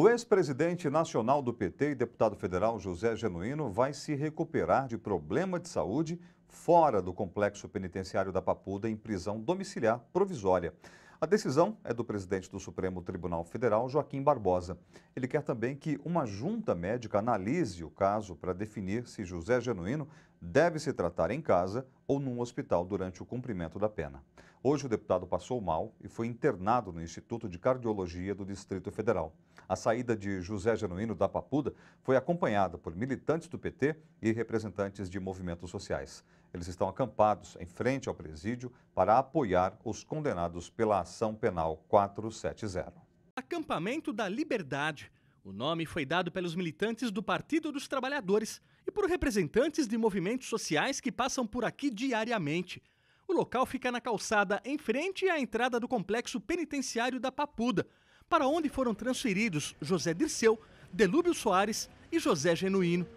O ex-presidente nacional do PT e deputado federal José Genuíno vai se recuperar de problema de saúde fora do complexo penitenciário da Papuda em prisão domiciliar provisória. A decisão é do presidente do Supremo Tribunal Federal, Joaquim Barbosa. Ele quer também que uma junta médica analise o caso para definir se José Genuíno deve se tratar em casa ou num hospital durante o cumprimento da pena. Hoje o deputado passou mal e foi internado no Instituto de Cardiologia do Distrito Federal. A saída de José Genuíno da Papuda foi acompanhada por militantes do PT e representantes de movimentos sociais. Eles estão acampados em frente ao presídio para apoiar os condenados pela ação penal 470. Acampamento da Liberdade. O nome foi dado pelos militantes do Partido dos Trabalhadores e por representantes de movimentos sociais que passam por aqui diariamente. O local fica na calçada em frente à entrada do complexo penitenciário da Papuda, para onde foram transferidos José Dirceu, Delúbio Soares e José Genuíno.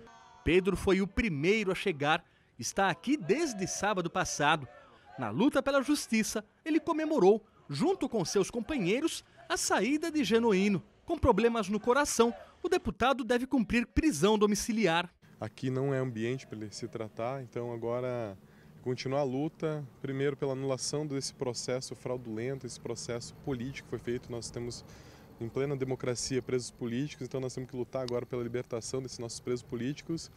Pedro foi o primeiro a chegar está aqui desde sábado passado. Na luta pela justiça, ele comemorou, junto com seus companheiros, a saída de Genuíno. Com problemas no coração, o deputado deve cumprir prisão domiciliar. Aqui não é ambiente para ele se tratar, então agora continuar a luta, primeiro pela anulação desse processo fraudulento, esse processo político que foi feito. Nós temos em plena democracia presos políticos, então nós temos que lutar agora pela libertação desses nossos presos políticos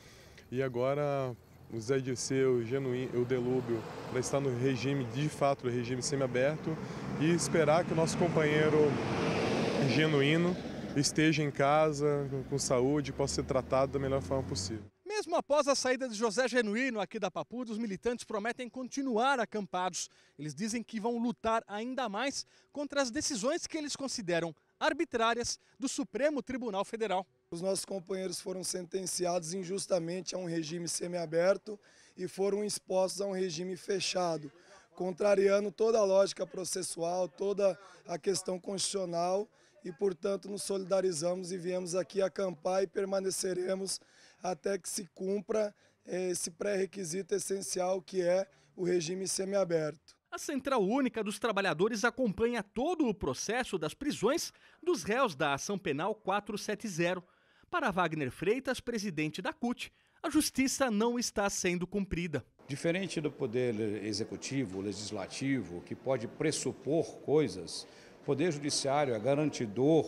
e agora o Zé Dirceu, o Genuíno, o Delúbio, para estar no regime, de fato, o regime semiaberto e esperar que o nosso companheiro genuíno esteja em casa, com saúde, possa ser tratado da melhor forma possível. Mesmo após a saída de José Genuíno aqui da Papuda, os militantes prometem continuar acampados. Eles dizem que vão lutar ainda mais contra as decisões que eles consideram arbitrárias do Supremo Tribunal Federal. Os nossos companheiros foram sentenciados injustamente a um regime semiaberto e foram expostos a um regime fechado, contrariando toda a lógica processual, toda a questão constitucional e, portanto, nos solidarizamos e viemos aqui acampar e permaneceremos até que se cumpra eh, esse pré-requisito essencial que é o regime semiaberto. A Central Única dos Trabalhadores acompanha todo o processo das prisões dos réus da Ação Penal 470 para Wagner Freitas, presidente da CUT, a justiça não está sendo cumprida. Diferente do poder executivo, legislativo, que pode pressupor coisas, o poder judiciário é garantidor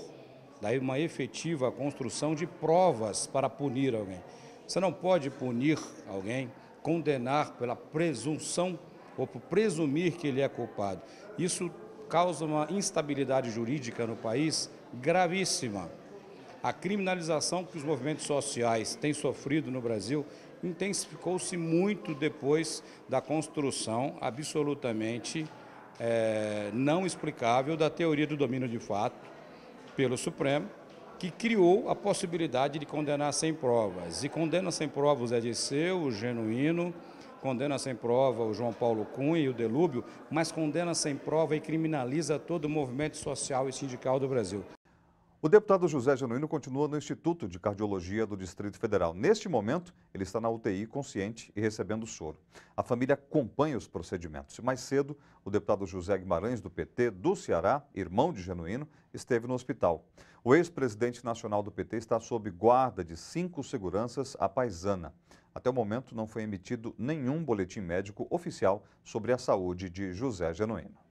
da uma efetiva construção de provas para punir alguém. Você não pode punir alguém, condenar pela presunção ou por presumir que ele é culpado. Isso causa uma instabilidade jurídica no país gravíssima. A criminalização que os movimentos sociais têm sofrido no Brasil intensificou-se muito depois da construção absolutamente é, não explicável da teoria do domínio de fato pelo Supremo, que criou a possibilidade de condenar sem provas. E condena sem provas é de seu, o genuíno, condena sem prova o João Paulo Cunha e o Delúbio, mas condena sem prova e criminaliza todo o movimento social e sindical do Brasil. O deputado José Genuíno continua no Instituto de Cardiologia do Distrito Federal. Neste momento, ele está na UTI consciente e recebendo soro. A família acompanha os procedimentos. Mais cedo, o deputado José Guimarães, do PT do Ceará, irmão de Genuíno, esteve no hospital. O ex-presidente nacional do PT está sob guarda de cinco seguranças à paisana. Até o momento, não foi emitido nenhum boletim médico oficial sobre a saúde de José Genuíno.